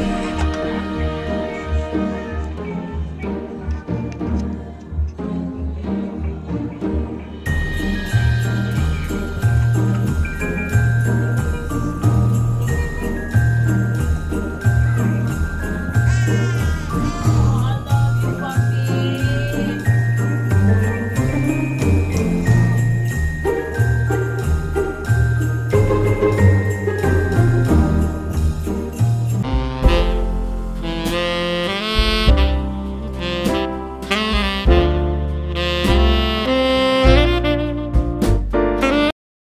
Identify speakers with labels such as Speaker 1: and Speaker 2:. Speaker 1: you